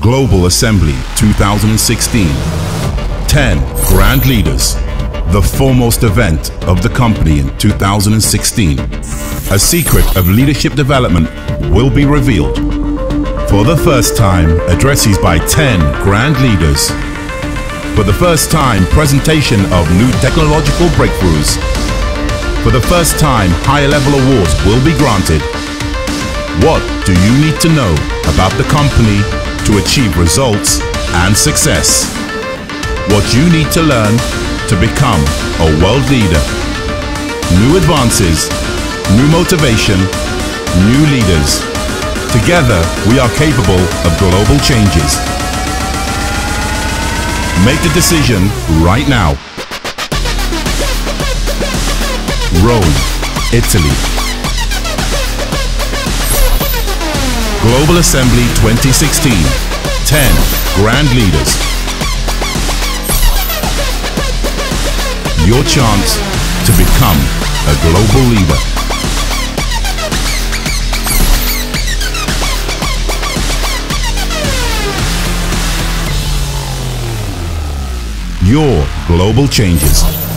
Global Assembly 2016. 10 Grand Leaders. The foremost event of the company in 2016. A secret of leadership development will be revealed. For the first time, addresses by 10 Grand Leaders. For the first time, presentation of new technological breakthroughs. For the first time, higher level awards will be granted. What do you need to know about the company to achieve results and success? What you need to learn to become a world leader. New advances, new motivation, new leaders. Together, we are capable of global changes. Make the decision right now. Rome, Italy. Global Assembly 2016. 10 Grand Leaders. Your chance to become a global leader. Your global changes.